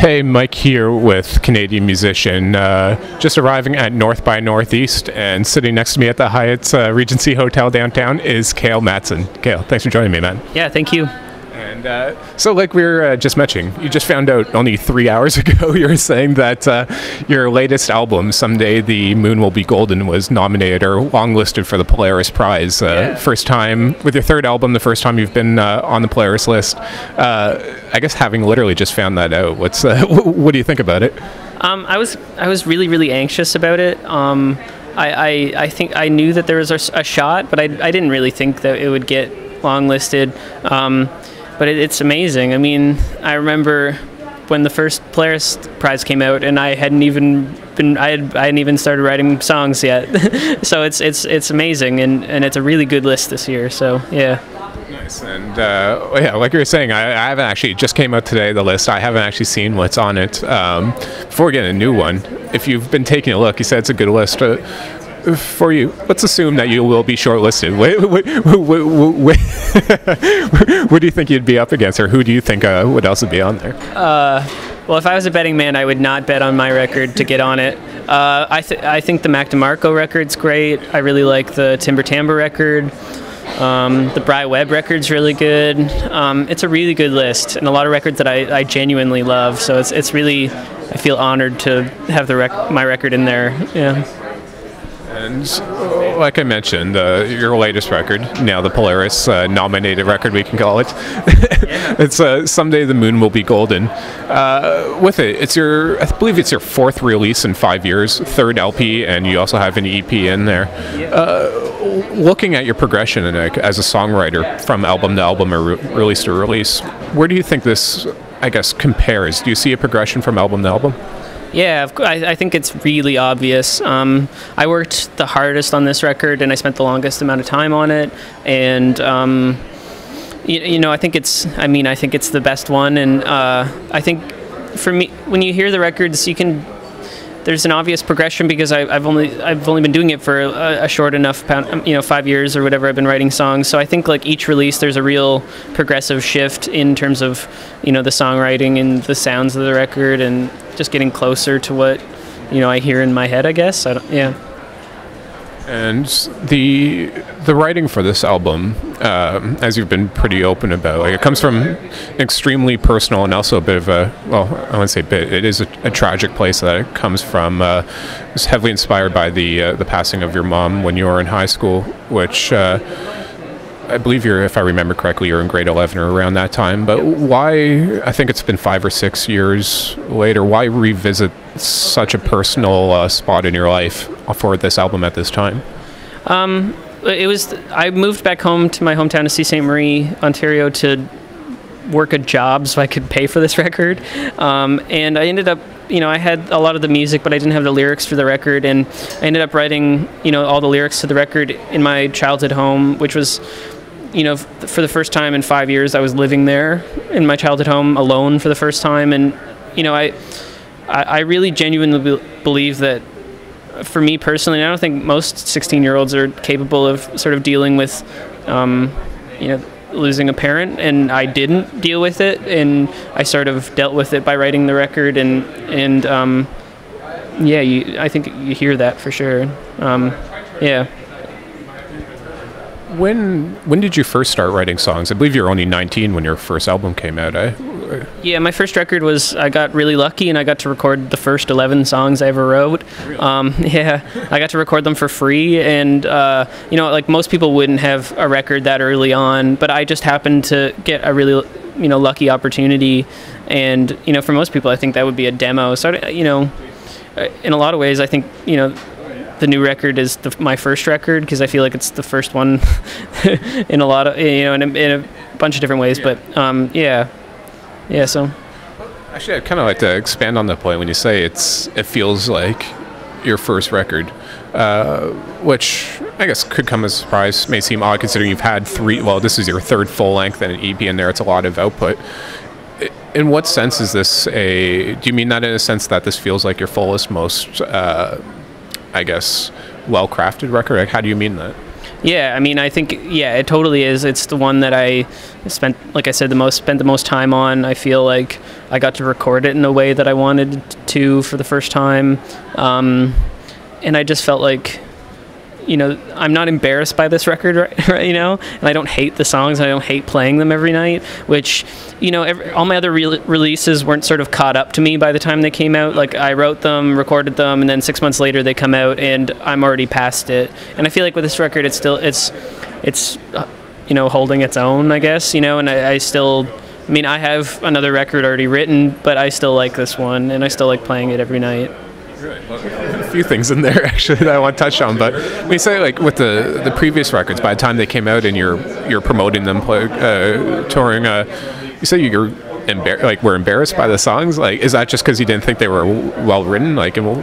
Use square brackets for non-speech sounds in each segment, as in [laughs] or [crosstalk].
Hey, Mike here with Canadian Musician. Uh, just arriving at North by Northeast, and sitting next to me at the Hyatt uh, Regency Hotel downtown is Kalle Mattson. Kalle, thanks for joining me, man. Yeah, thank you. And uh, so, like we were uh, just mentioning, you just found out only three hours [laughs] ago. [laughs] You were saying that uh, your latest album, "Someday the Moon Will Be Golden," was nominated or longlisted for the Polaris Prize. Uh, Yeah. First time with your third album, the first time you've been uh, on the Polaris list. Uh, I guess having literally just found that out, what's uh, [laughs] what do you think about it? Um, I was I was really really anxious about it. Um, I, I I think I knew that there was a shot, but I I didn't really think that it would get longlisted. Um, but it, it's amazing. I mean, I remember when the first Polaris Prize came out, and I hadn't even been I, had, I hadn't even started writing songs yet. [laughs] so it's it's it's amazing, and, and it's a really good list this year. So yeah. Nice. And uh, yeah, like you were saying, I, I haven't actually just came out today. The list. I haven't actually seen what's on it. Um, before getting a new one, if you've been taking a look, you said it's a good list. Uh, for you, let's assume that you will be shortlisted. What, what, what, what, do you think you'd be up against, or who do you think uh, would else be on there? Well, if I was a betting man, I would not bet on my record to get on it. Uh, I, th- I think the Mac DeMarco record's great. I really like the Timber Timber record. Um, the Bry Webb record's really good. Um, it's a really good list, and a lot of records that I, I genuinely love. So it's, it's really, I feel honored to have the rec- my record in there. Yeah. And like I mentioned, uh, your latest record, now the Polaris uh, nominated record, we can call it. [laughs] it's uh, someday the moon will be golden. Uh, with it, it's your, I believe it's your fourth release in five years, third LP, and you also have an EP in there. Uh, looking at your progression and, like, as a songwriter from album to album or re- release to release, where do you think this, I guess, compares? Do you see a progression from album to album? Yeah, I, I think it's really obvious. Um, I worked the hardest on this record, and I spent the longest amount of time on it. And um, you, you know, I think it's. I mean, I think it's the best one, and uh, I think for me, when you hear the records, you can. There's an obvious progression because I, I've only I've only been doing it for a, a short enough pound, um, you know five years or whatever I've been writing songs. So I think like each release there's a real progressive shift in terms of you know the songwriting and the sounds of the record and just getting closer to what you know I hear in my head. I guess I yeah. And the the writing for this album, um, as you've been pretty open about, like it comes from extremely personal and also a bit of a well, I wouldn't say bit. It is a, a tragic place that it comes from. Uh, it's heavily inspired by the uh, the passing of your mom when you were in high school, which. Uh, I believe you're, if I remember correctly, you're in grade 11 or around that time. But why, I think it's been five or six years later, why revisit such a personal uh, spot in your life for this album at this time? it was I moved back home to my hometown of Sault Ste. Marie, Ontario to work a job so I could pay for this [laughs] record. Um, and I ended up, you know, I had a lot of the music, but I didn't have the lyrics for the record. And I ended up writing, you know, all the lyrics to the record in my childhood home, which was, you know, for the first time in five years, I was living there in my childhood home alone for the first time. And, you know, I, I, really genuinely be- believe that for me personally, I don't think most 16 year olds are capable of sort of dealing with, um, you know, losing a parent. And I didn't deal with it, and I sort of dealt with it by writing the record. And and um, yeah, you, I think you hear that for sure. Um, yeah. When when did you first start writing songs? I believe you were only 19 when your first album came out. Eh? Yeah, my first record was I got really lucky and I got to record the first 11 songs I ever wrote. Um, [laughs] yeah, I got to record them for free, and uh, you know, like most people wouldn't have a record that early on, but I just happened to get a really you know lucky opportunity, and you know, for most people, I think that would be a demo. So you know, uh, in a lot of ways, I think you know. The new record is the, my first record because I feel like it's the first one [laughs] in a lot of you know in a, in a bunch of different ways. But um, yeah, yeah. So Actually, I'd kind of like to expand on that point when you say it's it feels like your first record, uh, which I guess could come as a surprise. May seem odd considering you've had three. Well, this is your third full length and an EP in there. It's a lot of output. In what sense is this a? Do you mean that in a sense that this feels like your fullest, most, uh, I guess, well-crafted record? Like, how do you mean that? Yeah, I mean, I think yeah, it totally is. It's the one that I spent, like I said, the most spent the most time on. I feel like I got to record it in a way that I wanted to for the first time, um, and I just felt like you know, I'm not embarrassed by this record, right, [laughs] you know, and I don't hate the songs, I don't hate playing them every night, which, you know, every, all my other re- releases weren't sort of caught up to me by the time they came out. Like, I wrote them, recorded them, and then six months later they come out, and I'm already past it. And I feel like with this record, it's still, it's, it's, uh, you know, holding its own, I guess, you know, and I, I still, I mean, I have another record already written, but I still like this one, and I still like playing it every night few things in there [laughs] actually that I want to touch on, but we say like with the the previous records, by the time they came out and you're you're promoting them, play, uh, touring, uh, you say you're embar- like were embarrassed by the songs. Like, is that just because you didn't think they were well written? Like, well,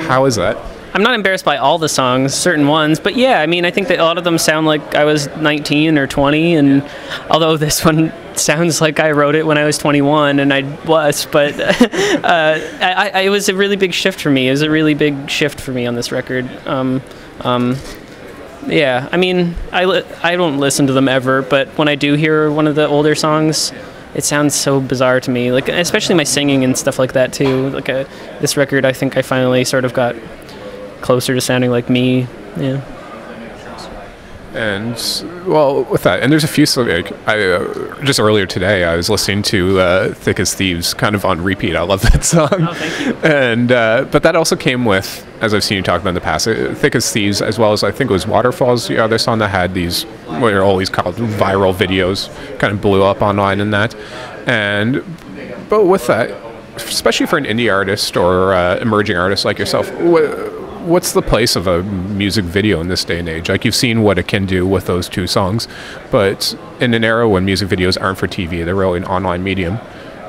how is that? I'm not embarrassed by all the songs, certain ones, but yeah, I mean, I think that a lot of them sound like I was 19 or 20, and although this [laughs] one sounds like I wrote it when I was 21, and I was, but [laughs] uh, I, I, it was a really big shift for me. It was a really big shift for me on this record. Um, um, yeah, I mean, I, li- I don't listen to them ever, but when I do hear one of the older songs, it sounds so bizarre to me. Like especially my singing and stuff like that too. Like a, uh, this record, I think I finally sort of got closer to sounding like me. Yeah. And well, with that, and there's a few. Like, I uh, just earlier today, I was listening to uh, "Thick as Thieves" kind of on repeat. I love that [laughs] song. Oh, thank you. And uh, but that also came with, as I've seen you talk about in the past, uh, "Thick as Thieves," as well as I think it was "Waterfalls," the other song that had these what are always called viral videos, kind of blew up online and that. And but with that, especially for an indie artist or uh, emerging artist like yourself. Wh- what's the place of a music video in this day and age? Like you've seen what it can do with those two songs, but in an era when music videos aren't for TV, they're really an online medium.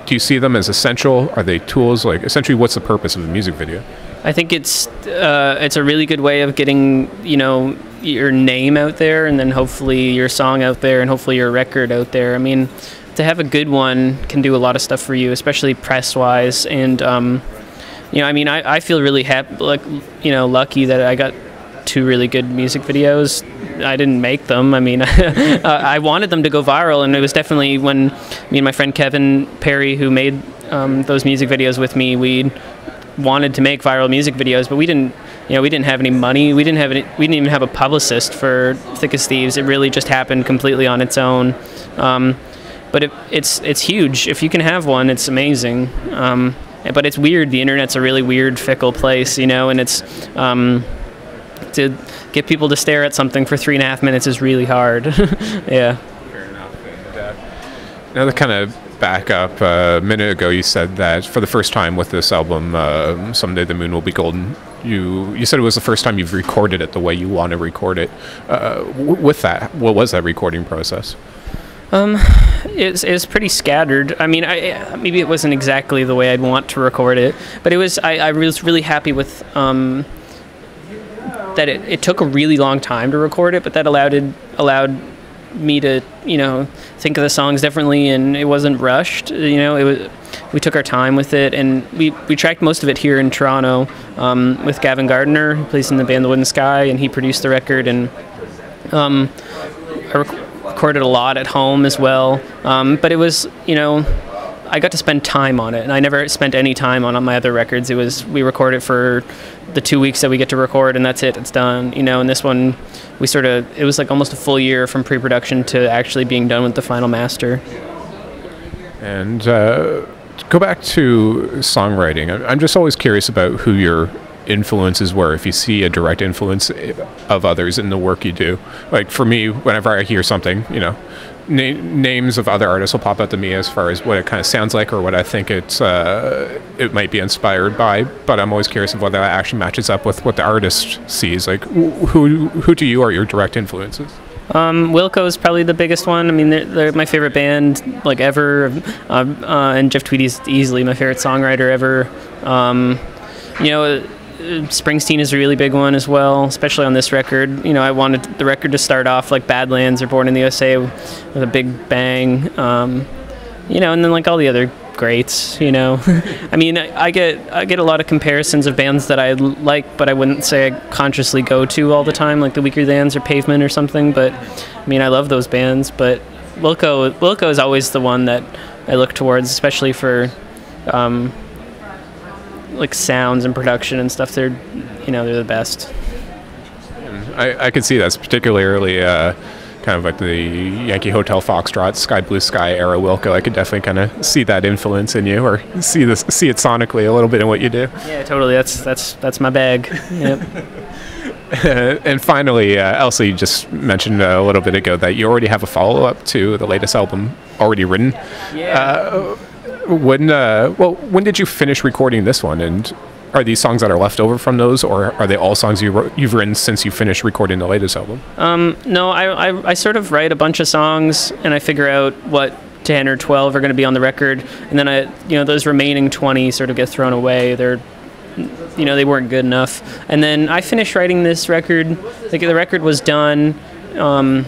Do you see them as essential? Are they tools? Like essentially, what's the purpose of a music video? I think it's uh, it's a really good way of getting you know your name out there, and then hopefully your song out there, and hopefully your record out there. I mean, to have a good one can do a lot of stuff for you, especially press wise, and um, you know, I mean, I, I feel really happy, like, you know, lucky that I got two really good music videos. I didn't make them. I mean, [laughs] uh, I wanted them to go viral, and it was definitely when me and my friend Kevin Perry, who made um, those music videos with me, we wanted to make viral music videos, but we didn't. You know, we didn't have any money. We didn't have any. We didn't even have a publicist for Thick as Thieves. It really just happened completely on its own. Um, but it, it's it's huge. If you can have one, it's amazing. Um, but it's weird. The internet's a really weird, fickle place, you know, and it's um, to get people to stare at something for three and a half minutes is really hard. [laughs] yeah. Fair enough. And, uh, now to kind of back up uh, a minute ago, you said that for the first time with this album, uh, "Someday the Moon Will Be Golden," you you said it was the first time you've recorded it the way you want to record it. Uh, with that, what was that recording process? Um, it was, pretty scattered. I mean, I, maybe it wasn't exactly the way I'd want to record it, but it was. I, I was really happy with um, that. It, it took a really long time to record it, but that allowed it allowed me to you know think of the songs differently, and it wasn't rushed. You know, it was. We took our time with it, and we, we tracked most of it here in Toronto um, with Gavin Gardiner, who plays in the band The Wooden Sky, and he produced the record. And um, I recorded a lot at home as well. Um, but it was, you know, I got to spend time on it, and I never spent any time on, on my other records. It was we record it for the two weeks that we get to record, and that's it. It's done, you know. And this one, we sort of it was like almost a full year from pre-production to actually being done with the final master. And uh, go back to songwriting. I'm just always curious about who your influences were if you see a direct influence of others in the work you do like for me whenever i hear something you know na- names of other artists will pop up to me as far as what it kind of sounds like or what i think it's uh, it might be inspired by but i'm always curious of whether that actually matches up with what the artist sees like who who to you are your direct influences um, Wilco is probably the biggest one. I mean, they're, they're my favorite band like ever, uh, uh, and Jeff Tweedy's easily my favorite songwriter ever. Um, you know, Springsteen is a really big one as well, especially on this record. You know, I wanted the record to start off like Badlands or Born in the USA with a big bang. Um, you know, and then like all the other greats. You know, [laughs] I mean, I, get I get a lot of comparisons of bands that I like, but I wouldn't say I consciously go to all the time, like the Weakerthans or Pavement or something. But I mean, I love those bands, but Wilco Wilco is always the one that I look towards, especially for um, like sounds and production and stuff. They're you know they're the best. I, I could see that's particularly uh, kind of like the Yankee Hotel Foxtrot, Sky Blue Sky era Wilco. I could definitely kind of see that influence in you, or see this, see it sonically a little bit in what you do. Yeah, totally. That's that's that's my bag. Yep. [laughs] [laughs] and finally, uh, Elsie you just mentioned a little bit ago that you already have a follow up to the latest album already written. Yeah. When uh, well, when did you finish recording this one? And are these songs that are left over from those, or are they all songs you wrote, you've written since you finished recording the latest album? No, I, I, I sort of write a bunch of songs and I figure out what 10 or 12 are going to be on the record. And then I, you know, those remaining 20 sort of get thrown away. They're, you know, they weren't good enough. And then I finished writing this record. Like the record was done, um,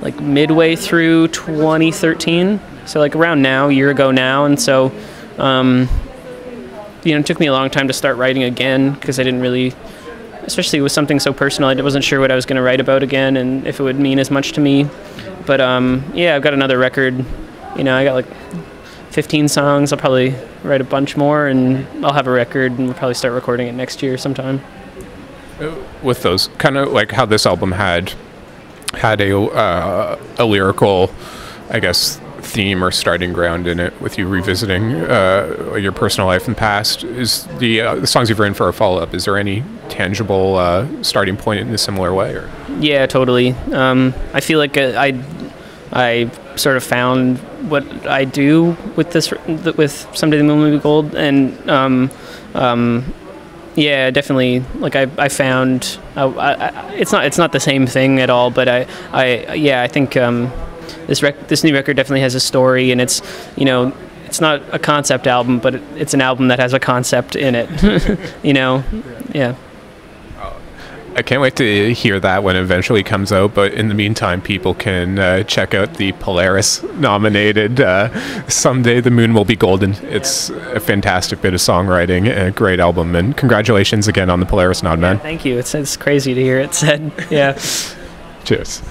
like midway through 2013. So like around now, a year ago now. And so, um, you know, it took me a long time to start writing again because I didn't really especially with something so personal. I wasn't sure what I was going to write about again and if it would mean as much to me. But um, yeah, I've got another record. You know, I got like 15 songs. I'll probably write a bunch more and I'll have a record and we'll probably start recording it next year sometime. with those kind of like how this album had had a uh, a lyrical i guess theme or starting ground in it with you revisiting uh, your personal life and past is the, uh, the songs you've written for a follow-up is there any tangible uh, starting point in a similar way or Yeah, totally. Um, I feel like uh, I, I sort of found what I do with this, with someday the moon will be gold, and um, um, yeah, definitely. Like I, I found, I, I, it's not, it's not the same thing at all, but I, I, yeah, I think um, this rec- this new record definitely has a story, and it's, you know. It's not a concept album, but it, it's an album that has a concept in it. [laughs] you know, yeah. I can't wait to hear that when it eventually comes out. But in the meantime, people can uh, check out the Polaris nominated uh, "Someday the Moon Will Be Golden." It's a fantastic bit of songwriting, and a great album. And congratulations again on the Polaris nod, man. Thank you. It's, it's crazy to hear it said. [laughs] Yeah. Cheers.